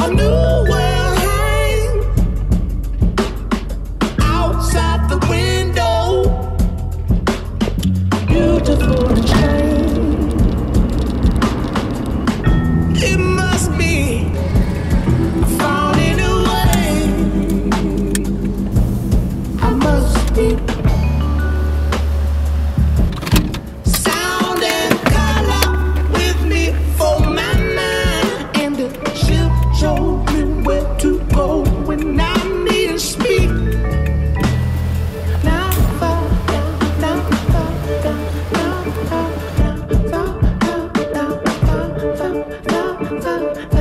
I knew. over.